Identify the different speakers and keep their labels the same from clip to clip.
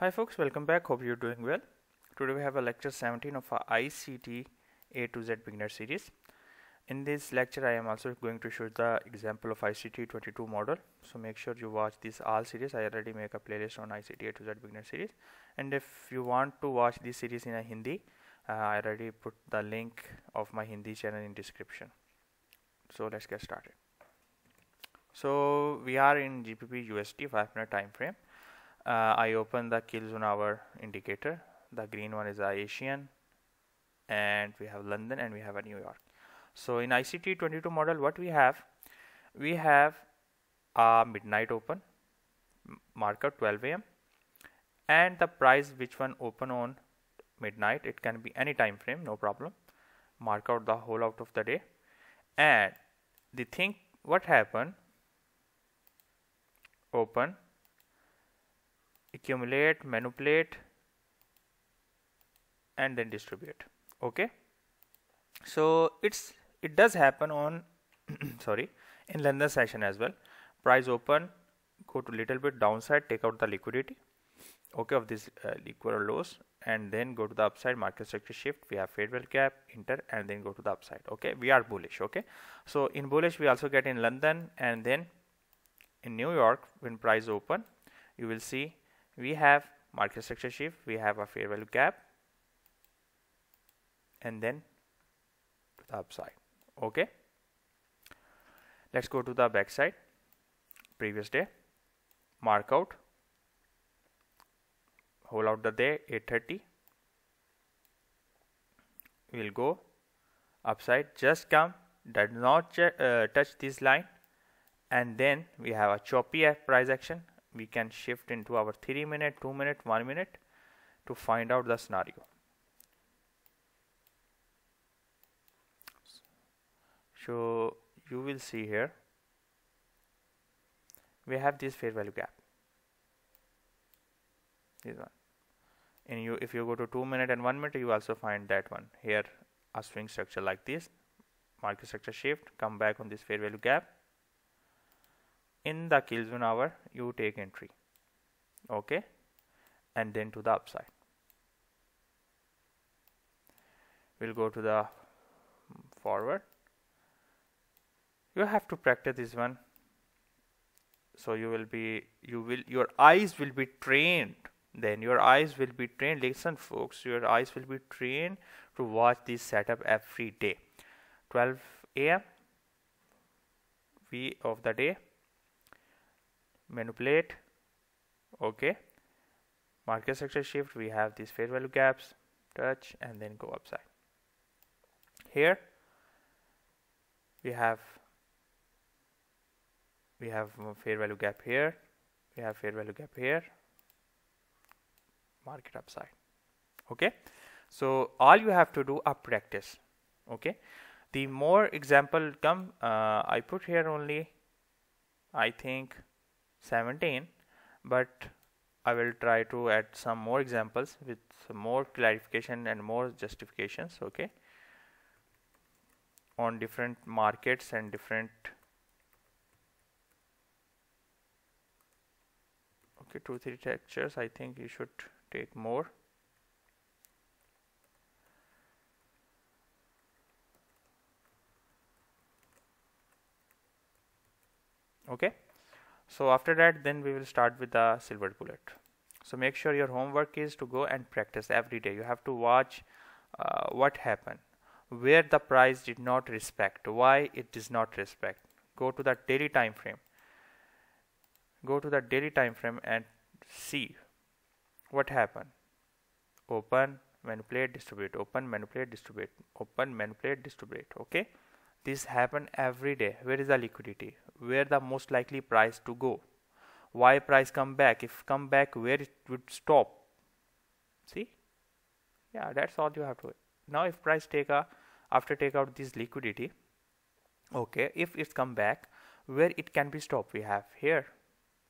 Speaker 1: Hi folks, welcome back. Hope you're doing well. Today we have a lecture 17 of our ICT A to Z beginner series. In this lecture I am also going to show the example of ICT 22 model. So make sure you watch this all series. I already make a playlist on ICT A to Z beginner series. And if you want to watch this series in a Hindi, uh, I already put the link of my Hindi channel in description. So let's get started. So we are in GBP USD 5 minute time frame uh, I open the kill zone hour indicator. The green one is Asian. And we have London and we have a New York. So in ICT 22 model what we have? We have a midnight open markup 12 am and the price which one open on midnight it can be any time frame no problem. Mark out the whole out of the day. And the thing what happened? Open accumulate manipulate and then distribute. Okay? So it's it does happen on sorry in London session as well. Price open go to little bit downside take out the liquidity okay of this uh, liquid lows and then go to the upside market structure shift we have value gap enter and then go to the upside okay? We are bullish okay? So in bullish we also get in London and then in New York when price open you will see we have market structure shift we have a fair value gap and then to the upside okay? Let's go to the backside. Previous day mark out hold out the day 830 we'll go upside just come does not uh, touch this line and then we have a choppy price action we can shift into our 3 minute 2 minute 1 minute to find out the scenario. So you will see here we have this fair value gap. This one. And you if you go to 2 minute and 1 minute you also find that one. Here a swing structure like this market structure shift come back on this fair value gap in the zone hour you take entry okay? And then to the upside. We'll go to the forward. You have to practice this one. So you will be you will your eyes will be trained. Then your eyes will be trained. Listen folks your eyes will be trained to watch this setup every day. 12 a.m v of the day manipulate. Okay. Market structure shift we have these fair value gaps touch and then go upside. Here we have we have fair value gap here. We have fair value gap here. Market upside. Okay. So all you have to do are practice. Okay. The more example come uh, I put here only I think 17 but I will try to add some more examples with more clarification and more justifications okay? On different markets and different okay two three textures I think you should take more. Okay so after that then we will start with the silver bullet. So make sure your homework is to go and practice every day. You have to watch uh, what happened where the price did not respect why it does not respect. Go to the daily time frame. Go to the daily time frame and see what happened. Open manipulate distribute. Open manipulate distribute. Open manipulate distribute. Okay this happen every day. Where is the liquidity? Where the most likely price to go? Why price come back? If come back where it would stop? See? Yeah that's all you have to now if price take a after take out this liquidity okay if it's come back where it can be stopped? We have here.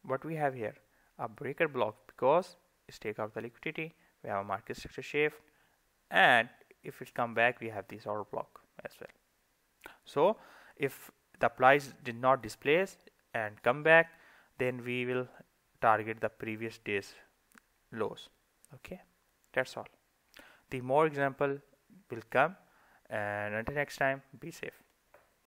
Speaker 1: What we have here? A breaker block because it's take out the liquidity. We have a market structure shift. And if it come back we have this order block as well so if the price did not displace and come back then we will target the previous days lows. Okay? That's all. The more example will come and until next time be safe